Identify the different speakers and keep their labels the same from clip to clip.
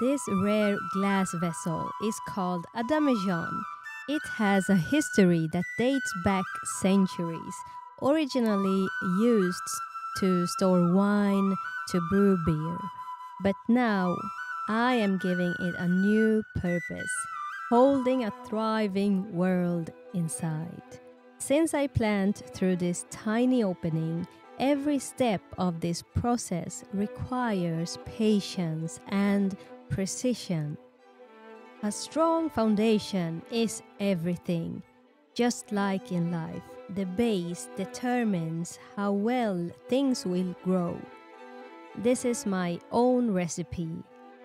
Speaker 1: This rare glass vessel is called a demijohn. It has a history that dates back centuries, originally used to store wine, to brew beer. But now I am giving it a new purpose, holding a thriving world inside. Since I plant through this tiny opening, every step of this process requires patience and precision. A strong foundation is everything. Just like in life, the base determines how well things will grow. This is my own recipe,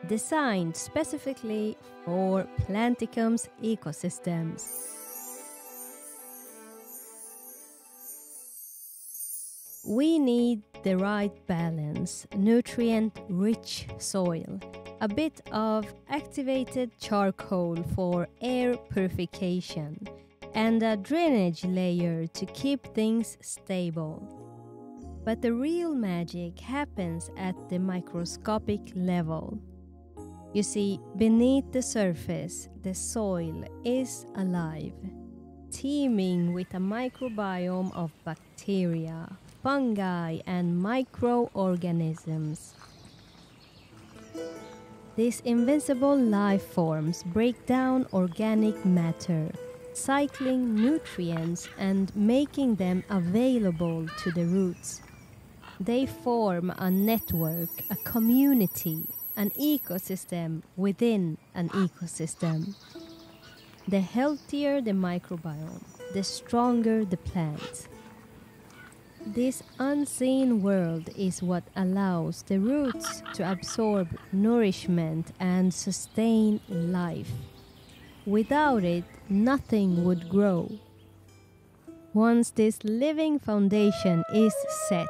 Speaker 1: designed specifically for Planticum's ecosystems. We need the right balance, nutrient rich soil, a bit of activated charcoal for air purification, and a drainage layer to keep things stable. But the real magic happens at the microscopic level. You see, beneath the surface, the soil is alive, teeming with a microbiome of bacteria, fungi, and microorganisms. These invincible life forms break down organic matter, cycling nutrients and making them available to the roots. They form a network, a community, an ecosystem within an ecosystem. The healthier the microbiome, the stronger the plants. This unseen world is what allows the roots to absorb nourishment and sustain life. Without it, nothing would grow. Once this living foundation is set,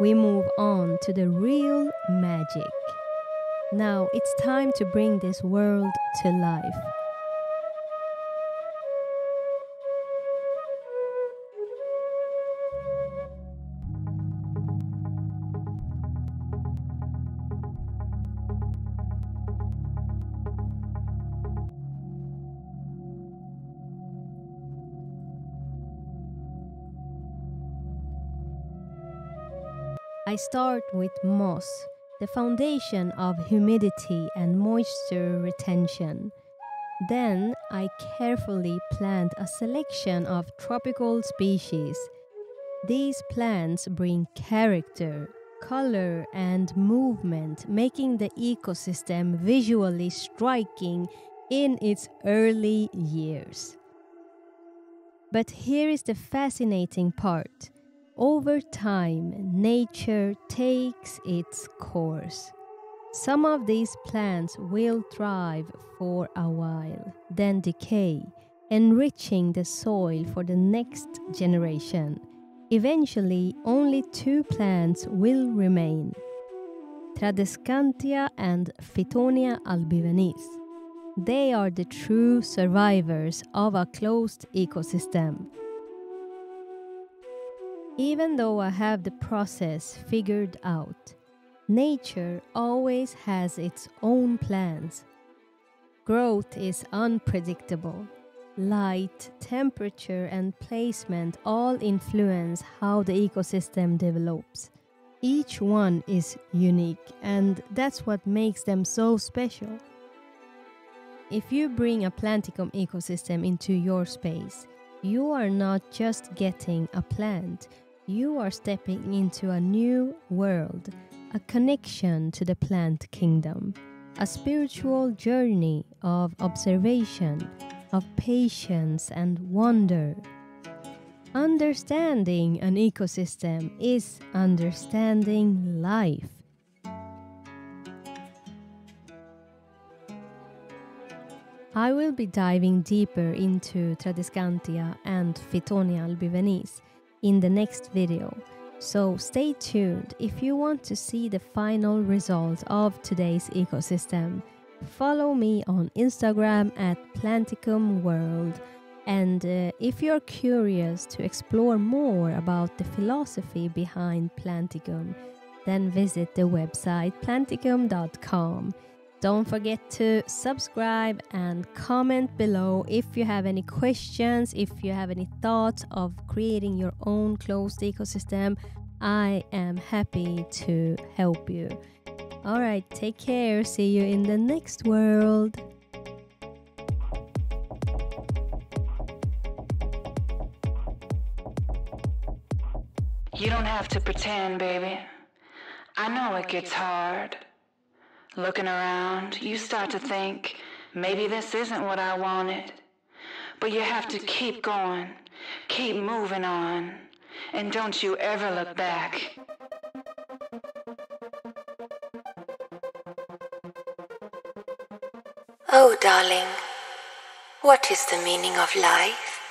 Speaker 1: we move on to the real magic. Now it's time to bring this world to life. I start with moss, the foundation of humidity and moisture retention. Then I carefully plant a selection of tropical species. These plants bring character, color, and movement, making the ecosystem visually striking in its early years. But here is the fascinating part. Over time, nature takes its course. Some of these plants will thrive for a while, then decay, enriching the soil for the next generation. Eventually, only two plants will remain Tradescantia and Fittonia albivenis. They are the true survivors of a closed ecosystem. Even though I have the process figured out, nature always has its own plans. Growth is unpredictable. Light, temperature, and placement all influence how the ecosystem develops. Each one is unique, and that's what makes them so special. If you bring a Planticum ecosystem into your space, you are not just getting a plant, you are stepping into a new world, a connection to the plant kingdom, a spiritual journey of observation, of patience and wonder. Understanding an ecosystem is understanding life. I will be diving deeper into Tradescantia and Fittonia albivenis in the next video, so stay tuned if you want to see the final result of today's ecosystem. Follow me on Instagram at Planticum World. And uh, if you're curious to explore more about the philosophy behind Planticum, then visit the website planticum.com. Don't forget to subscribe and comment below if you have any questions, if you have any thoughts of creating your own closed ecosystem. I am happy to help you. All right, take care. See you in the next world.
Speaker 2: You don't have to pretend, baby. I know it gets hard. Looking around, you start to think, maybe this isn't what I wanted. But you have to keep going, keep moving on, and don't you ever look back.
Speaker 3: Oh, darling, what is the meaning of life?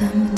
Speaker 3: Welcome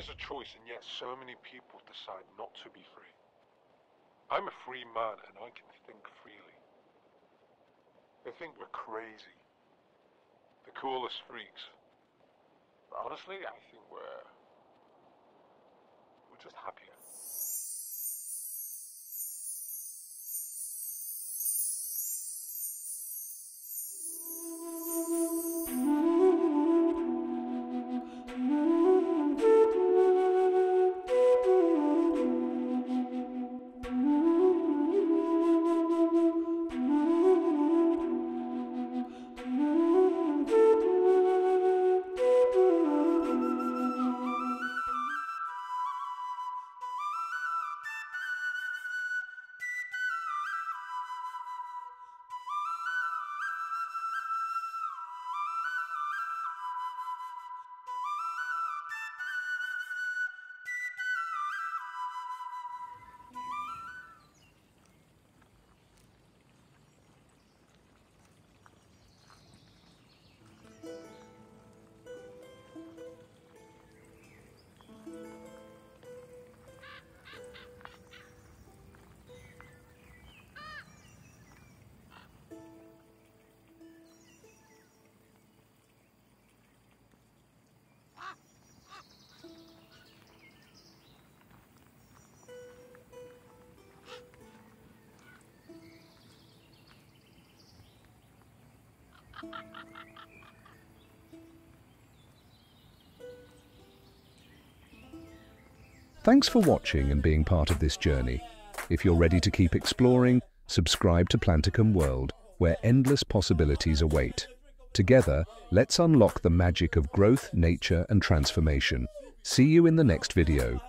Speaker 4: is a choice, and yet so many people decide not to be free. I'm a free man, and I can think freely. They think we're crazy. The coolest freaks. But honestly, I think we're... We're just happier.
Speaker 5: Thanks for watching and being part of this journey. If you're ready to keep exploring, subscribe to Planticum World, where endless possibilities await. Together, let's unlock the magic of growth, nature, and transformation. See you in the next video.